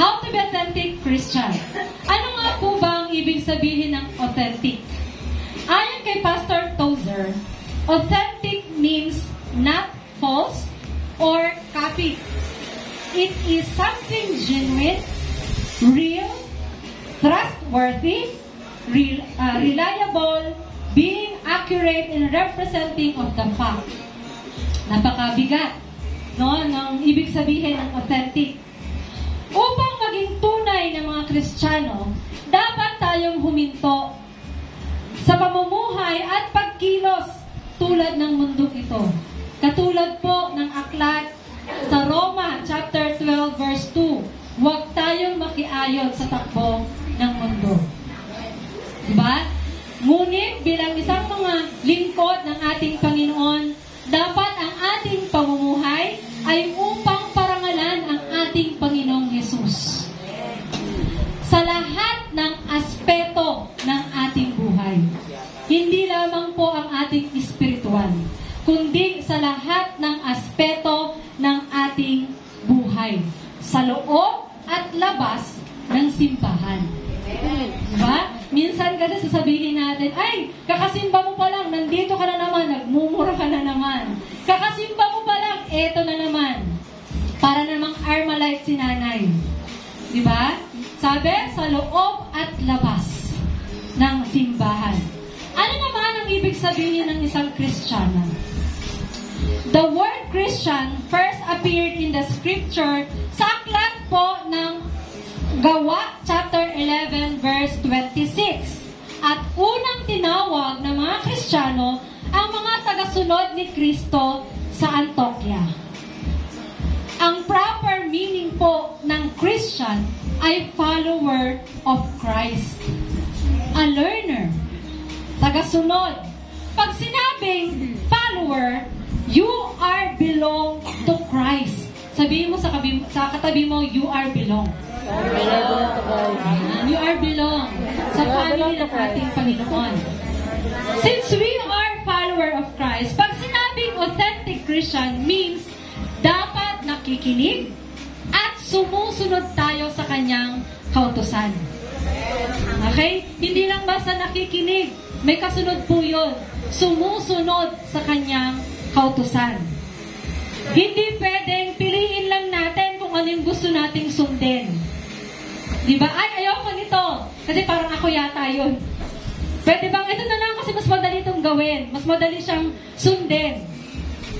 How to be authentic Christian. Ano nga po ba ang ibig sabihin ng authentic? Ayon kay Pastor Tozer, authentic means not false or copy. It is something genuine, real, trustworthy, re- uh, reliable, being accurate in representing of the fact. Napakabigat, no, ng ibig sabihin ng authentic. Upang maging tunay na mga Kristiyano, dapat tayong huminto sa pamumuhay at pagkilos tulad ng mundo ito. Katulad po ng aklat sa Roma chapter 12 verse 2, huwag tayong makiayon sa takbo ng mundo. Diba? Ngunit bilang isang mga lingkod ng ating Panginoon, At unang tinawag ng mga Kristiyano ang mga tagasunod ni Kristo sa Antokya. Ang proper meaning po ng Christian ay follower of Christ. A learner. Tagasunod. Pag sinabing follower, you are belong to Christ. Sabihin mo sa, kabi, sa katabi mo, you are belong. You are belong sa family ng ating Panginoon. Since we are follower of Christ, pag sinabing authentic Christian means dapat nakikinig at sumusunod tayo sa kanyang kautosan. Okay? Hindi lang basta nakikinig. May kasunod po yun. Sumusunod sa kanyang kautosan. Hindi pwedeng piliin lang natin kung ano yung gusto nating sundin. Di ba? Ay, ayoko nito. Kasi parang ako yata yun. Pwede bang ito na lang kasi mas madali itong gawin. Mas madali siyang sundin.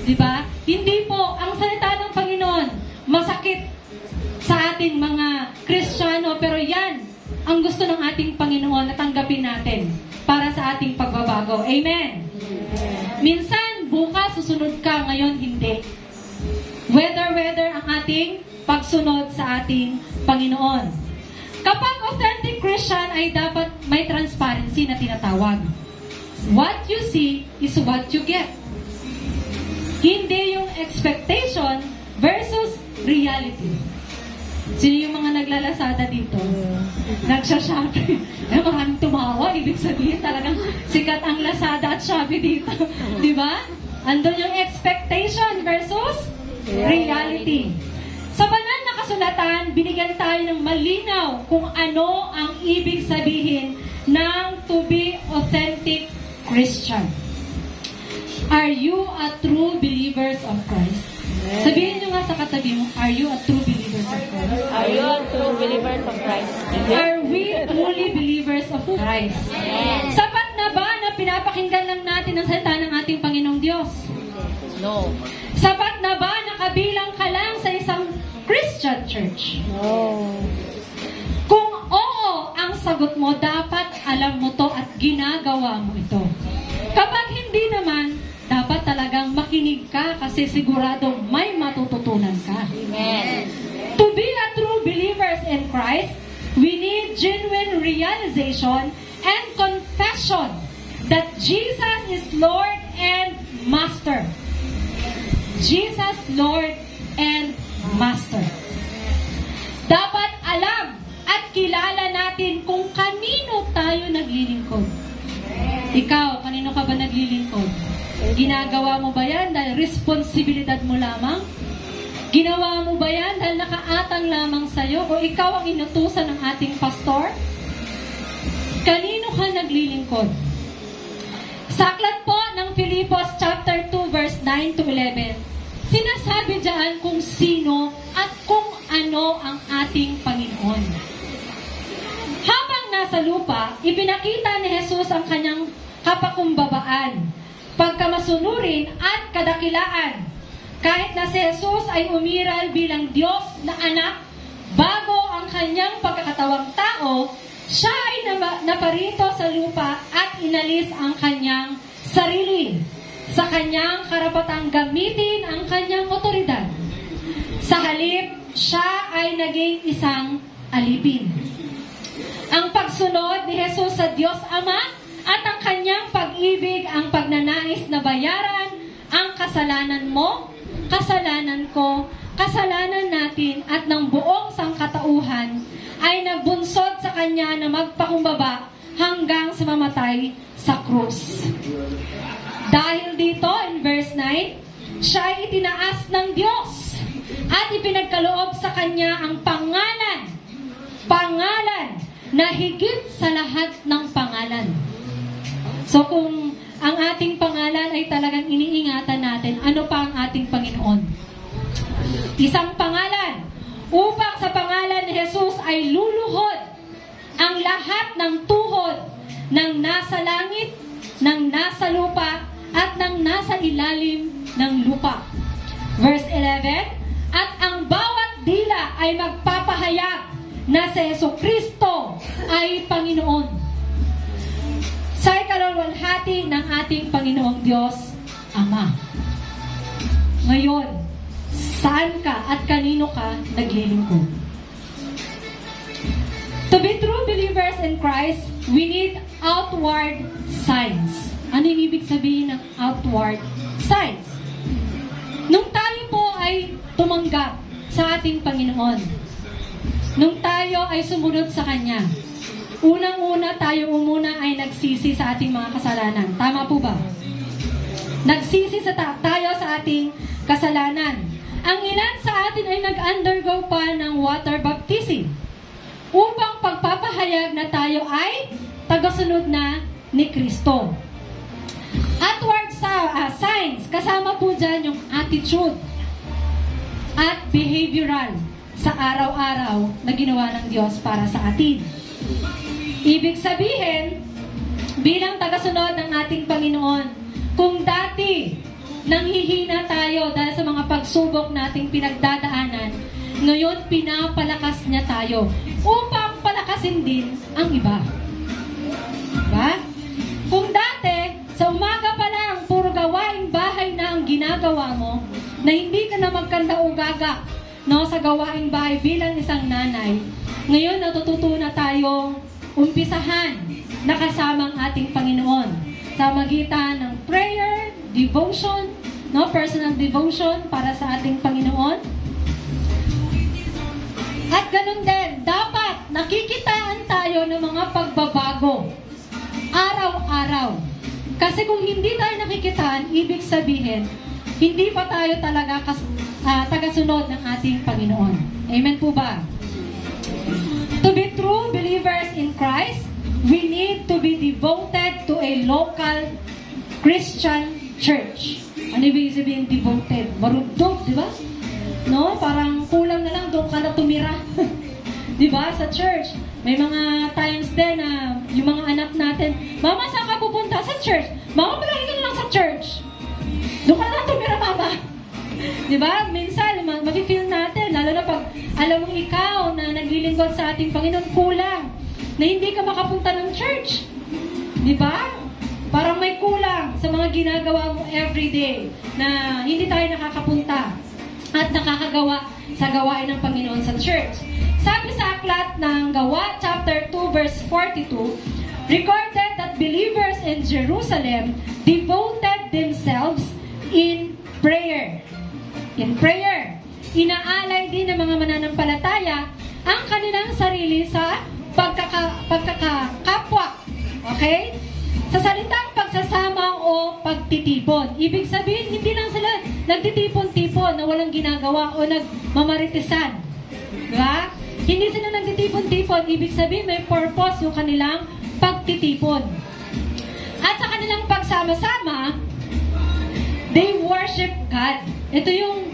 Di ba? Hindi po. Ang salita ng Panginoon, masakit sa ating mga Kristiyano. Pero yan, ang gusto ng ating Panginoon na tanggapin natin para sa ating pagbabago. Amen. Minsan, bukas susunod ka, ngayon hindi. Whether, whether ang ating pagsunod sa ating Panginoon. Kapag authentic Christian ay dapat may transparency na tinatawag. What you see is what you get. Hindi yung expectation versus reality. Sino yung mga naglalasada dito? Nagsha-shopping. Eh, maraming tumawa. Ibig sabihin talagang sikat ang Lazada at Shopee dito. Di ba? Andun yung expectation versus reality. Sa na kasulatan, binigyan tayo ng malinaw kung ano ang ibig sabihin ng to be authentic Christian. Are you a true believers of Christ? Sabihin nyo nga sa katabi mo, are you a true believers of Christ? Are you a true believers of Christ? Are we truly believers of Christ? Sapat na ba na pinapakinggan lang natin ang salita ng ating Panginoong Diyos? No. Sapat na ba na kabilang ka lang sa isang Christian church? No. Kung oo ang sagot mo, dapat alam mo to at ginagawa mo ito. Kapag hindi naman, dapat talagang makinig ka kasi siguradong may matututunan ka. Amen. To be a true believers in Christ, we need genuine realization and confession that Jesus is Lord and Master. Jesus, Lord at kilala natin kung kanino tayo naglilingkod. Ikaw, kanino ka ba naglilingkod? Ginagawa mo ba yan dahil responsibilidad mo lamang? Ginawa mo ba yan dahil nakaatang lamang sa'yo o ikaw ang inutusan ng ating pastor? Kanino ka naglilingkod? Sa po ng Filipos chapter 2 verse 9 to 11, sinasabi diyan kung sino at kung ano ang ating Panginoon. Habang nasa lupa, ipinakita ni Jesus ang kanyang kapakumbabaan, pagkamasunurin at kadakilaan. Kahit na si Jesus ay umiral bilang Diyos na anak, bago ang kanyang pagkakatawang tao, siya ay naparito sa lupa at inalis ang kanyang sarili sa kanyang karapatang gamitin ang kanyang otoridad. Sa halip, siya ay naging isang alipin. Pagsunod ni Jesus sa Diyos Ama at ang kanyang pag-ibig ang pagnanais na bayaran ang kasalanan mo, kasalanan ko, kasalanan natin at ng buong sangkatauhan ay nagbunsod sa kanya na magpakumbaba hanggang sa mamatay sa krus. Dahil dito, in verse 9, siya ay itinaas ng Diyos at ipinagkaloob sa kanya ang pangalan, pangalan na higit sa lahat ng pangalan. So kung ang ating pangalan ay talagang iniingatan natin, ano pa ang ating Panginoon? Isang pangalan. Upang sa pangalan ni Jesus ay luluhod ang lahat ng tuhod ng nasa langit, ng nasa lupa, at ng nasa ilalim ng lupa. Verse 11, At ang bawat dila ay magpapahayag na si Yeso Kristo ay Panginoon. Sa ikalawalhati ng ating Panginoong Diyos, Ama. Ngayon, saan ka at kanino ka naglilingkod? To be true believers in Christ, we need outward signs. Ano yung ibig sabihin ng outward signs? Nung tayo po ay tumanggap sa ating Panginoon, nung tayo ay sumunod sa Kanya, unang-una tayo umuna ay nagsisi sa ating mga kasalanan. Tama po ba? Nagsisi sa ta- tayo sa ating kasalanan. Ang ilan sa atin ay nag-undergo pa ng water baptism upang pagpapahayag na tayo ay tagasunod na ni Kristo. Outward sa ah, signs, kasama po dyan yung attitude at behavioral sa araw-araw na ginawa ng Diyos para sa atin. Ibig sabihin, bilang tagasunod ng ating Panginoon, kung dati nanghihina tayo dahil sa mga pagsubok nating pinagdadaanan, ngayon pinapalakas niya tayo upang palakasin din ang iba. Diba? Kung dati, sa umaga pa lang, puro gawaing bahay na ang ginagawa mo, na hindi ka na magkanda o gagak no, sa gawaing bahay bilang isang nanay, ngayon natututo na tayong umpisahan na kasama ang ating Panginoon sa magitan ng prayer, devotion, no, personal devotion para sa ating Panginoon. At ganun din, dapat nakikitaan tayo ng mga pagbabago araw-araw. Kasi kung hindi tayo nakikitaan, ibig sabihin, hindi pa tayo talaga kas, ah, tagasunod ng ating Panginoon. Amen po ba? To be true believers in Christ, we need to be devoted to a local Christian church. Ano ibig sabihin devoted? Marugdog, di ba? No? Parang kulang na lang doon ka na tumira. di ba? Sa church. May mga times din na yung mga anak natin, Mama, saan ka pupunta? Sa church. Mama, palagi ka lang sa church. Doon ka na lang tumira, Mama. Di ba? Minsan, ma- mafe-feel natin, lalo na pag alam mo ikaw na naglilingkod sa ating Panginoon, kulang na hindi ka makapunta ng church. Di ba? Parang may kulang sa mga ginagawa mo everyday na hindi tayo nakakapunta at nakakagawa sa gawain ng Panginoon sa church. Sabi sa aklat ng Gawa, chapter 2, verse 42, recorded that believers in Jerusalem devoted themselves in prayer. In prayer. Inaalay din ng mga mananampalataya ang kanilang sarili sa pagkaka, pagkakakapwa. Okay? sa salitang pagsasama o pagtitipon. Ibig sabihin, hindi lang sila nagtitipon-tipon na walang ginagawa o nagmamaritisan. Diba? Hindi sila nagtitipon-tipon. Ibig sabihin, may purpose yung kanilang pagtitipon. At sa kanilang pagsama-sama, they worship God. Ito yung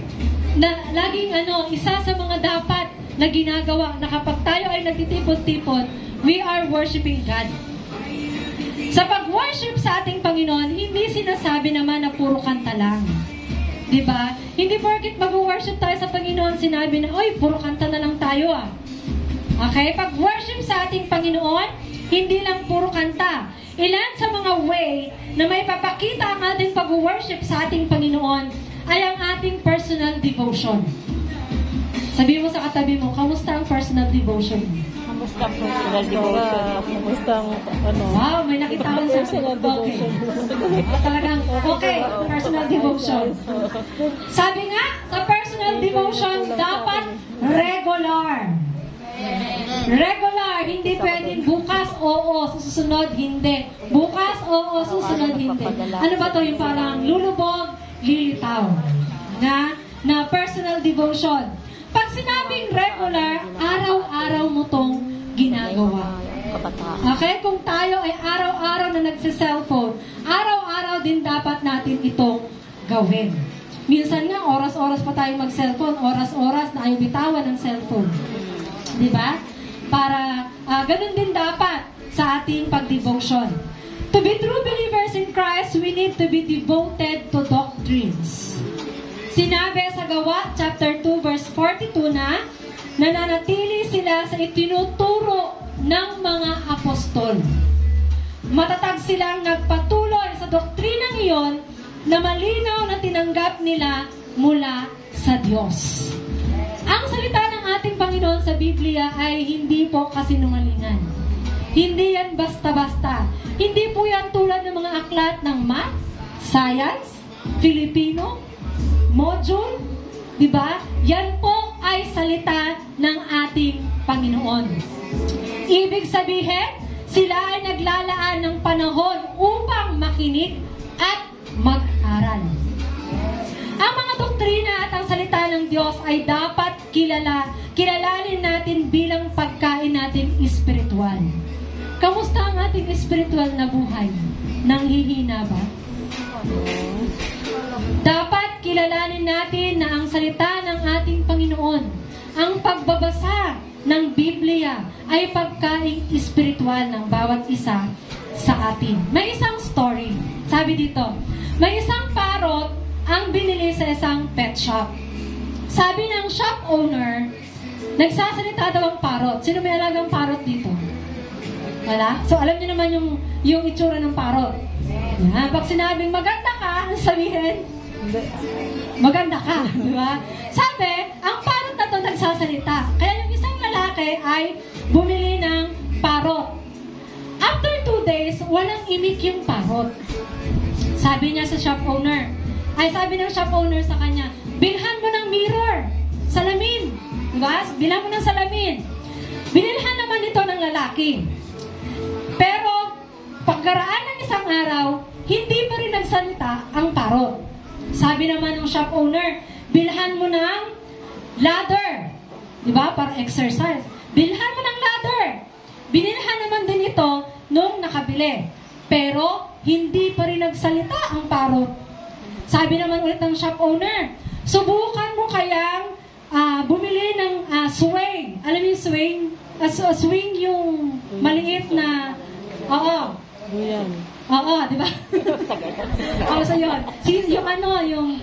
na, laging ano, isa sa mga dapat na ginagawa na kapag tayo ay nagtitipon-tipon, we are worshiping God. Sa pag-worship sa ating Panginoon, hindi sinasabi naman na puro kanta lang. 'Di ba? Hindi porket mag-worship tayo sa Panginoon, sinabi na, oy, puro kanta na lang tayo ah. Okay? Pag-worship sa ating Panginoon, hindi lang puro kanta. Ilan sa mga way na may papakita ang ating pag-worship sa ating Panginoon ay ang ating personal devotion. Sabi mo sa katabi mo, kamusta ang personal devotion mo? Kamusta ang personal devotion? Kamusta ang ano? Wow, may nakita ko sa Personal Okay. devotion. Ah, Talagang, okay, personal devotion. Sabi nga, sa personal devotion, dapat regular. Regular, hindi pwedeng bukas, oo, susunod, hindi. Bukas, oo, susunod, hindi. Ano ba to yung parang lulubog, lilitaw. Na, na personal devotion. Pag sinabing regular, araw-araw mo tong ginagawa. Okay? Kung tayo ay araw-araw na nagsa-cellphone, araw-araw din dapat natin itong gawin. Minsan nga, oras-oras pa tayo mag-cellphone, oras-oras na ayaw bitawan ng cellphone. Di ba? Para, ah, ganun din dapat sa ating pag-devotion. To be true believers in Christ, we need to be devoted to doctrines. Sinabi sa Gawa, chapter 2, verse 42 na, nananatili sila sa itinuturo ng mga apostol. Matatag silang nagpatuloy sa doktrinang iyon na malinaw na tinanggap nila mula sa Diyos. Ang salita ng ating Panginoon sa Biblia ay hindi po kasinungalingan. Hindi yan basta-basta. Hindi po yan tulad ng mga aklat ng math, science, Filipino, module, di ba? Yan po ay salita ng ating Panginoon. Ibig sabihin, sila ay naglalaan ng panahon upang makinig at mag-aral. Ang mga doktrina at ang salita ng Diyos ay dapat kilala, kilalanin natin bilang pagkain natin espiritual. Kamusta ang ating espiritual na buhay? Nanghihina ba? Dapat kilalanin natin na ang salita ng ating Panginoon, ang pagbabasa ng Biblia ay pagkain espiritual ng bawat isa sa atin. May isang story. Sabi dito, may isang parot ang binili sa isang pet shop. Sabi ng shop owner, nagsasalita daw ang parot. Sino may alagang parot dito? Wala? So, alam niyo naman yung, yung itsura ng parot. Yan. Pag sinabing maganda ka, ano sabihin? Maganda ka, di ba? Sabi, ang parot na to nagsasalita. Kaya yung isang lalaki ay bumili ng parot. After two days, walang imik yung parot. Sabi niya sa shop owner, ay sabi ng shop owner sa kanya, bilhan mo ng mirror, salamin. Di ba? Bilhan mo ng salamin. Binilhan naman ito ng lalaki. Pero, pagkaraan ng isang araw, hindi pa rin nagsalita ang parot. Sabi naman ng shop owner, bilhan mo ng ladder. Di ba? Para exercise. Bilhan mo ng ladder. Binilhan naman din ito nung nakabili. Pero, hindi pa rin nagsalita ang parot. Sabi naman ulit ng shop owner, subukan mo kayang ah, bumili ng ah, swing. Alam niyo yung swing? Ah, so- swing yung maliit na, oo, Duyan. Oo, di ba? Ano sa yun? Si, yung ano, yung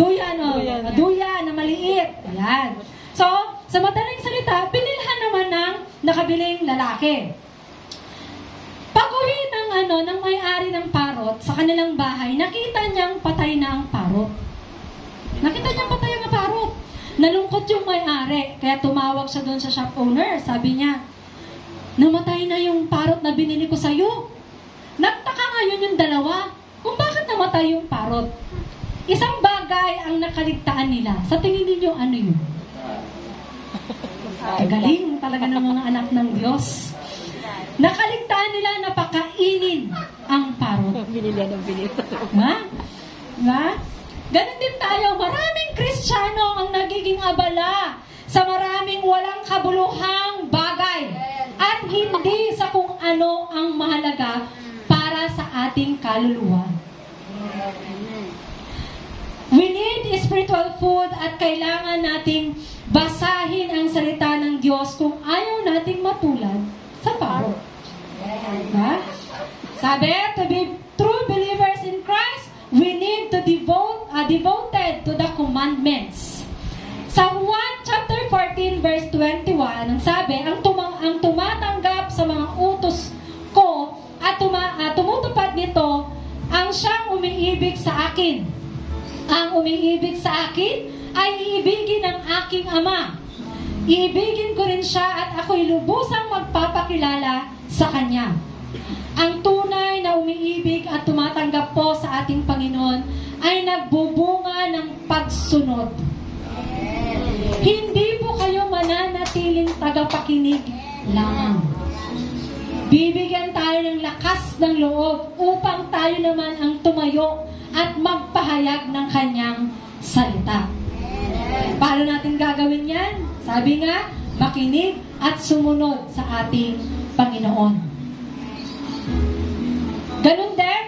duyan, oh. Duyan. Duyan na maliit. Ayan. So, sa madaling salita, pinilhan naman ng nakabiling lalaki. Pag-uwi ng ano, ng may-ari ng parot sa kanilang bahay, nakita niyang patay na ang parot. Nakita niyang patay. Nalungkot yung may-ari, kaya tumawag siya doon sa shop owner. Sabi niya, namatay na yung parot na binili ko sa'yo. Nagtaka ngayon yung dalawa kung bakit namatay yung parot. Isang bagay ang nakaligtaan nila. Sa tingin ninyo, ano yun? Ang galing talaga ng mga anak ng Diyos. Nakaligtaan nila na pakainin ang Binili ng binili. Ha? Ha? Ganon din tayo. Maraming Kristiyano ang nagiging abala sa maraming walang kabuluhang bagay. At hindi sa kung ano ang mahalaga para sa ating kaluluwa. We need spiritual food at kailangan nating basahin ang salita ng Diyos kung ayaw nating matulad sa paro. Diba? Sabi, to be true believers in Christ, we need to devote, uh, devoted to the commandments. Sa 1 chapter 14 verse 21, ang sabi, ang, tuma- ang tumatanggap sa mga utos ko at tuma- uh, tumutupad nito, ang siyang umiibig sa akin. Ang umiibig sa akin ay iibigin ng aking ama. Iibigin ko rin siya at ako'y lubusang magpapakilala sa kanya. Ang tunay na umiibig at tumatanggap po sa ating Panginoon ay nagbubunga ng pagsunod. Hindi po kayo mananatiling tagapakinig lamang. Bibigyan tayo ng lakas ng loob upang tayo naman ang tumayo at magpahayag ng kanyang salita. Paano natin gagawin yan? Sabi nga, makinig at sumunod sa ating Panginoon. Ganun din,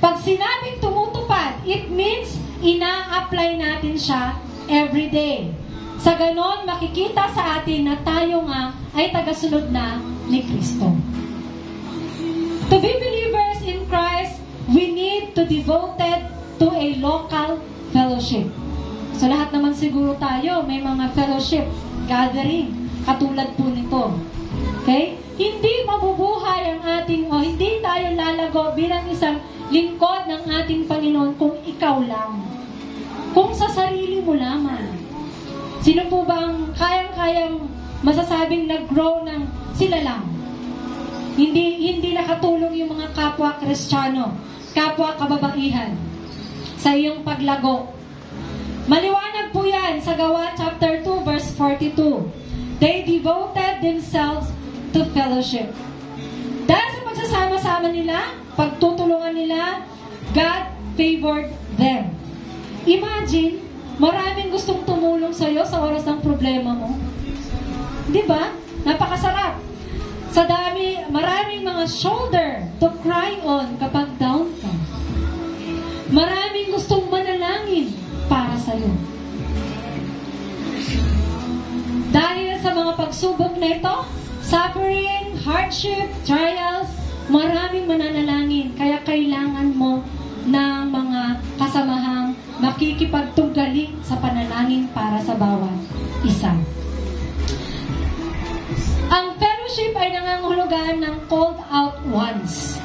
pag sinabing tumutupad, it means ina-apply natin siya every day. Sa ganon, makikita sa atin na tayo nga ay tagasunod na ni Kristo. To be believers in Christ, we need to devoted to a local fellowship. So lahat naman siguro tayo, may mga fellowship, gathering, katulad po nito. Okay? Hindi mabubuhay ang ating, o hindi tayo lalago bilang isang lingkod ng ating Panginoon kung ikaw lang. Kung sa sarili mo lamang. Sino po bang kayang-kayang masasabing nag-grow ng sila lang? Hindi hindi nakatulong yung mga kapwa Kristiyano, kapwa kababaihan sa iyong paglago. Maliwanag po yan sa Gawa chapter 2 verse 42. They devoted themselves to fellowship. Dahil sa pagsasama-sama nila, pagtutulungan nila, God favored them. Imagine, maraming gustong tumulong sa iyo sa oras ng problema mo. Di ba? Napakasarap. Sa dami, maraming mga shoulder to cry on kapag down ka. Maraming gustong manalangin para sa iyo. Dahil sa mga pagsubok na ito, suffering, hardship, trials, maraming mananalangin. Kaya kailangan mo ng mga kasamahang makikipagtugali sa panalangin para sa bawat isa. Ang fellowship ay nangangahulugan ng called out ones.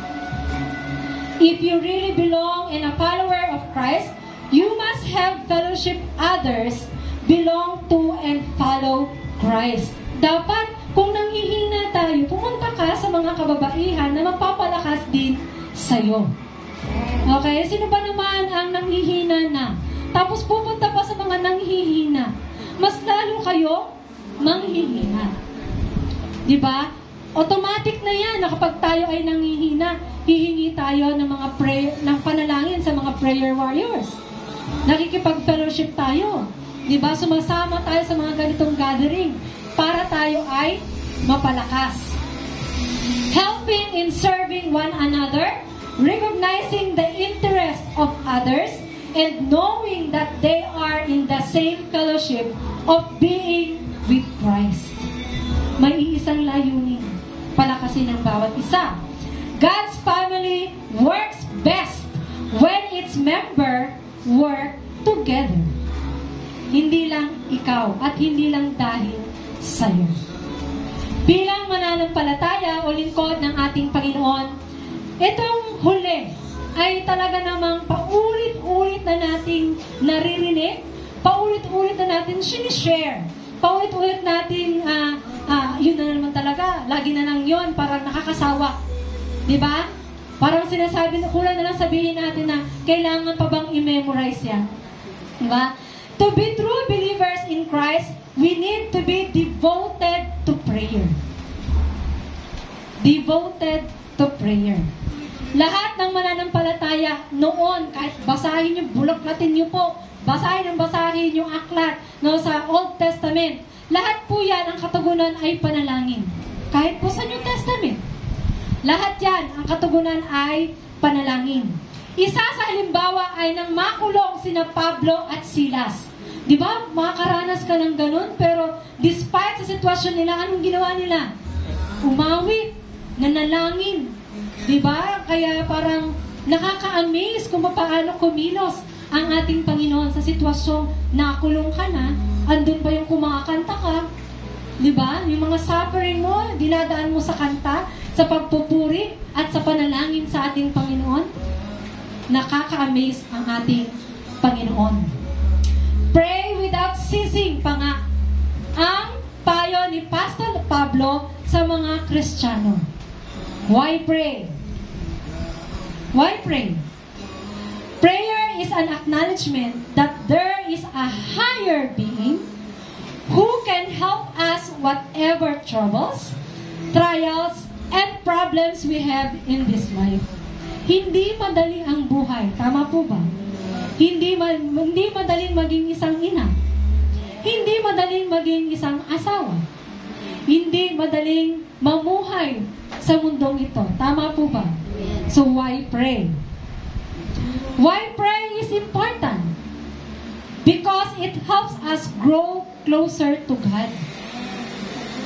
If you really belong and a follower of Christ, you must have fellowship others belong to and follow Christ. Dapat, kung nanghihina tayo, pumunta ka sa mga kababaihan na magpapalakas din sa'yo. Okay? Sino ba naman ang nanghihina na? Tapos pupunta pa sa mga nanghihina. Mas lalo kayo manghihina. Di ba? Automatic na yan na kapag tayo ay nanghihina, hihingi tayo ng mga prayer, ng panalangin sa mga prayer warriors. Nakikipag-fellowship tayo. Di ba? Sumasama tayo sa mga ganitong gathering para tayo ay mapalakas. Helping in serving one another, recognizing the interest of others, and knowing that they are in the same fellowship of being with Christ. May iisang layunin, palakasin ang bawat isa. God's family works best when its member work together. Hindi lang ikaw at hindi lang dahil sa'yo. Bilang mananampalataya o lingkod ng ating Panginoon, itong huli ay talaga namang paulit-ulit na nating naririnig, paulit-ulit na natin sinishare, paulit-ulit natin, ah, ah, yun na naman talaga, lagi na lang yun, parang nakakasawa. Di ba? Parang sinasabi, kulang na lang sabihin natin na kailangan pa bang i-memorize yan. Di ba? To be true believers in Christ, we need to be devoted to prayer. Devoted to prayer. Lahat ng mananampalataya noon, kahit basahin niyo, bulaklatin niyo po, basahin ang basahin yung aklat no, sa Old Testament. Lahat po yan, ang katugunan ay panalangin. Kahit po sa New Testament. Lahat yan, ang katugunan ay panalangin. Isa sa halimbawa ay nang makulong sina Pablo at Silas. Di ba? Makakaranas ka ng ganun, pero despite sa sitwasyon nila, anong ginawa nila? Umawi, nanalangin. Di ba? Kaya parang nakaka-amaze kung paano kumilos ang ating Panginoon sa sitwasyong nakulong ka na, andun pa yung kumakanta ka, Di ba? Yung mga suffering mo, dinadaan mo sa kanta, sa pagpupuri, at sa panalangin sa ating Panginoon. Nakaka-amaze ang ating Panginoon. Pray without ceasing pa nga ang payo ni Pastor Pablo sa mga Kristiyano. Why pray? Why pray? Prayer is an acknowledgement that there is a higher being who can help us whatever troubles, trials, and problems we have in this life. Hindi madali ang buhay. Hindi, ma- hindi madaling maging isang ina. Hindi madaling maging isang asawa. Hindi madaling mamuhay sa mundong ito. Tama po ba? So why pray? Why pray is important? Because it helps us grow closer to God.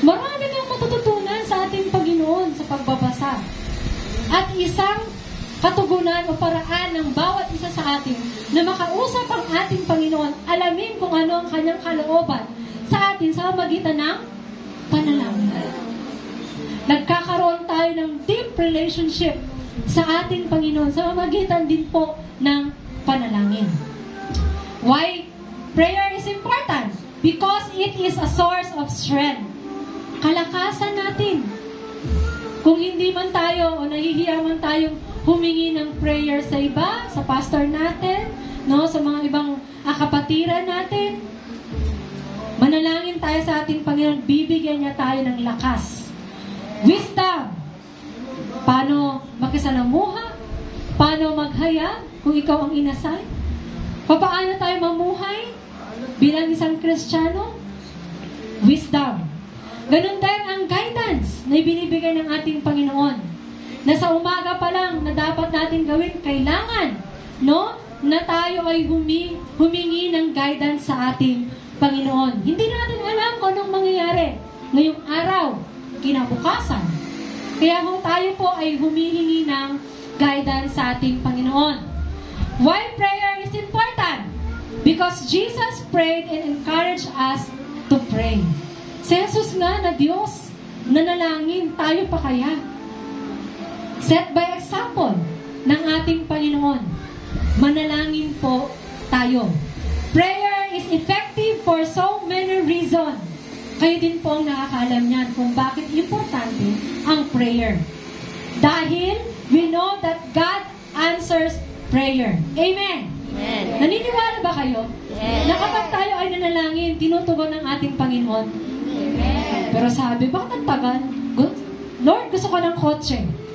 Marami kang matututunan sa ating Panginoon sa pagbabasa. At isang katugunan o paraan ng bawat isa sa atin na makausap ang ating Panginoon, alamin kung ano ang kanyang kalooban sa atin sa magitan ng panalangin. Nagkakaroon tayo ng deep relationship sa ating Panginoon sa magitan din po ng panalangin. Why prayer is important? Because it is a source of strength. Kalakasan natin. Kung hindi man tayo o nahihiya man tayong humingi ng prayer sa iba, sa pastor natin, no, sa mga ibang akapatiran natin, manalangin tayo sa ating Panginoon, bibigyan niya tayo ng lakas. Wisdom. Paano makisalamuha? Paano maghaya kung ikaw ang inasal? Paano tayo mamuhay bilang isang Kristiyano? Wisdom. Ganun din ang guidance na ibinibigay ng ating Panginoon. Na sa umaga pa lang na dapat natin gawin, kailangan, no? Na tayo ay humi, humingi ng guidance sa ating Panginoon. Hindi natin alam kung anong mangyayari ngayong araw, kinabukasan. Kaya kung tayo po ay humihingi ng guidance sa ating Panginoon. Why prayer is important? Because Jesus prayed and encouraged us to pray. Si Jesus nga na Diyos, nanalangin, tayo pa kaya? Set by example ng ating Panginoon. Manalangin po tayo. Prayer is effective for so many reasons. Kayo din po ang nakakaalam niyan kung bakit importante ang prayer. Dahil we know that God answers prayer. Amen. Amen. Naniniwala ba kayo? Yes. Na kapag tayo ay nanalangin, tinutugon ng ating Panginoon. Amen. Pero sabi, bakit ang tagal? Lord, gusto ko ng kotse.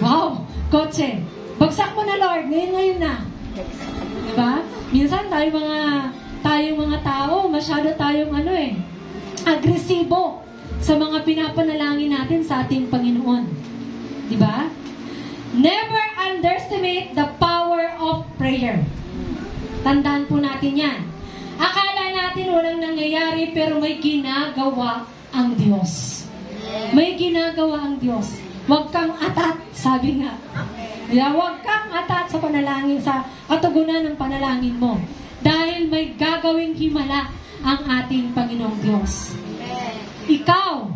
Wow, kotse. Bagsak mo na, Lord. Ngayon, ngayon na. Diba? Minsan tayo mga tayong mga tao, masyado tayong ano eh, agresibo sa mga pinapanalangin natin sa ating Panginoon. Diba? Never underestimate the power of prayer. Tandaan po natin yan. Akala natin walang nangyayari pero may ginagawa ang Diyos. May ginagawa ang Diyos. Huwag kang atat, sabi nga. Yeah, huwag kang atat sa panalangin, sa katugunan ng panalangin mo. Dahil may gagawing himala ang ating Panginoong Diyos. Ikaw,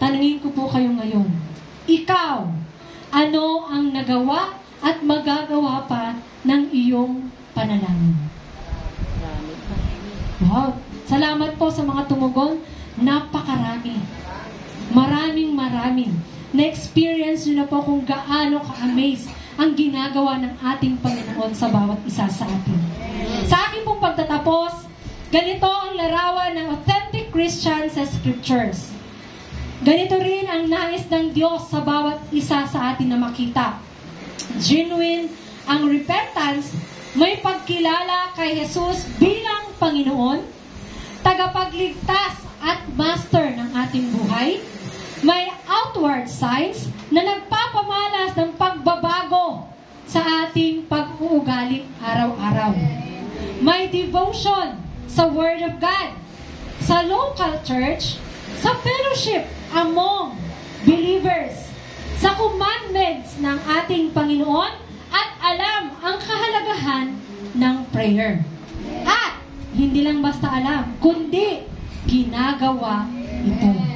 tanungin ko po kayo ngayon. Ikaw, ano ang nagawa at magagawa pa ng iyong panalangin? Wow! Salamat po sa mga tumugon. Napakarami. Maraming maraming. Na-experience nyo na po kung gaano ka-amaze ang ginagawa ng ating Panginoon sa bawat isa sa atin. Sa akin pong pagtatapos, ganito ang larawan ng authentic Christian sa Scriptures. Ganito rin ang nais ng Diyos sa bawat isa sa atin na makita. genuine ang repentance, may pagkilala kay Jesus bilang Panginoon, tagapagligtas at master ng ating buhay, may outward signs na nagpapamalas ng pagbabago sa ating pag-uugali araw-araw. May devotion sa Word of God, sa local church, sa fellowship among believers, sa commandments ng ating Panginoon, at alam ang kahalagahan ng prayer. At hindi lang basta alam, kundi ginagawa ito.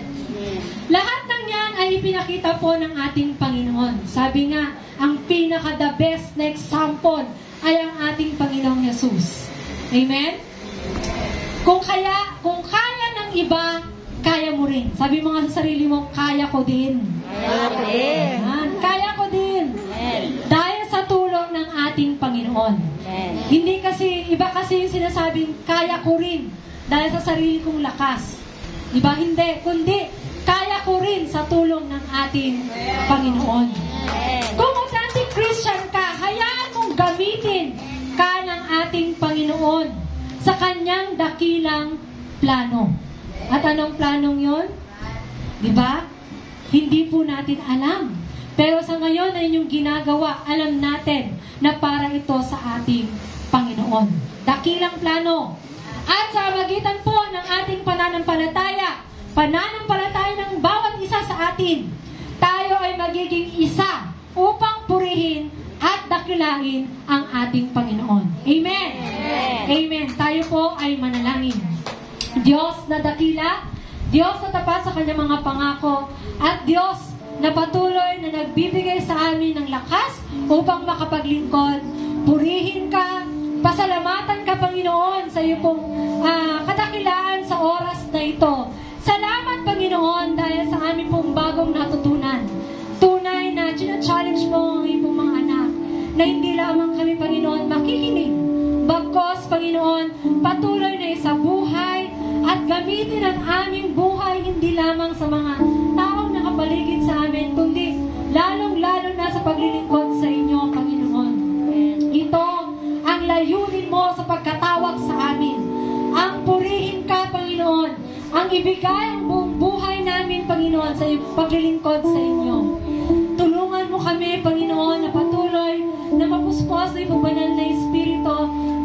Lahat ng yan ay ipinakita po ng ating Panginoon. Sabi nga, ang pinaka-the best na example ay ang ating Panginoong Jesus. Amen? Kung kaya, kung kaya ng iba, kaya mo rin. Sabi mo nga sa sarili mo, kaya ko din. Kaya ko din. Ayan, kaya ko din. Amen. Dahil sa tulong ng ating Panginoon. Amen. Hindi kasi, iba kasi yung sinasabing, kaya ko rin. Dahil sa sarili kong lakas. Iba hindi, kundi, kaya ko rin sa tulong ng ating Panginoon. Amen. Kung authentic Christian ka, hayaan mong gamitin ka ng ating Panginoon sa kanyang dakilang plano. At anong planong yon? Di ba? Hindi po natin alam. Pero sa ngayon ay yung ginagawa, alam natin na para ito sa ating Panginoon. Dakilang plano. At sa magitan po ng ating pananampalataya, pananampalataya ng bawat isa sa atin, tayo ay magiging isa upang purihin at dakilain ang ating Panginoon. Amen. Amen. Amen. Tayo po ay manalangin. Diyos na dakila, Diyos na tapat sa kanyang mga pangako, at Diyos na patuloy na nagbibigay sa amin ng lakas upang makapaglingkod. Purihin ka, pasalamatan ka, Panginoon, sa iyo pong ah, kadakilaan sa oras na ito. Salamat, Panginoon, dahil sa amin pong bagong natutunan. Tunay na challenge mo ang iyong mga anak na hindi lamang kami, Panginoon, makikinig. Bagkos, Panginoon, patuloy na isa buhay at gamitin ang aming buhay hindi lamang sa mga taong nakapaligid sa amin, kundi lalong-lalo na sa paglilingkod sa inyo, Panginoon. Ito ang layunin mo sa pagkatawag sa amin. Ang purihin ka, Panginoon. Ang ibigay ang buong buhay namin, Panginoon, sa iyong paglilingkod sa inyo. Tulungan mo kami, Panginoon, na patuloy na mapuspos na iyong banal na Espiritu,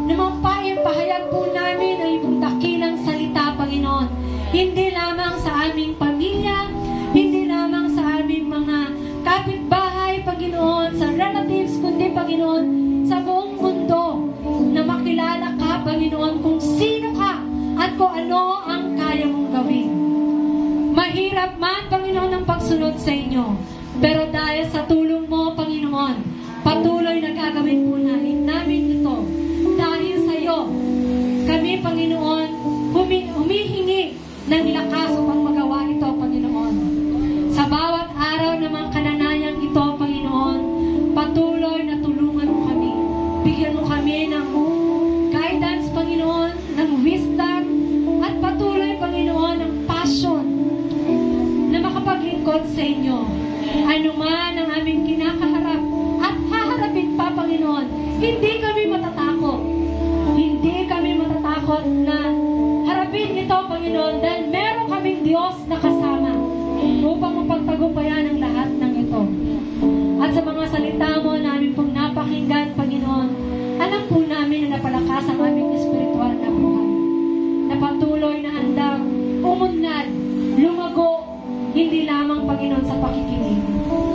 na mapayang pahayag po namin ang iyong dakilang salita, Panginoon. Hindi lamang sa aming pamilya, hindi lamang sa aming mga kapitbahay, Panginoon, sa relatives, kundi, Panginoon, sa buong mundo, na makilala ka, Panginoon, kung sino ka at kung ano inyo. Pero dahil sa tulong inyo. Ano man ang aming kinakaharap at haharapin pa, Panginoon, hindi kami matatakot. Hindi kami matatakot na harapin ito, Panginoon, dahil meron kaming Diyos na kasama upang mapagtagumpayan ang lahat ng ito. At sa mga salita mo namin pong napakinggan, Panginoon, alam po namin na napalakas ang aming espiritual na buhay. Na patuloy na handang umunlad, Panginoon, sa pakikinig.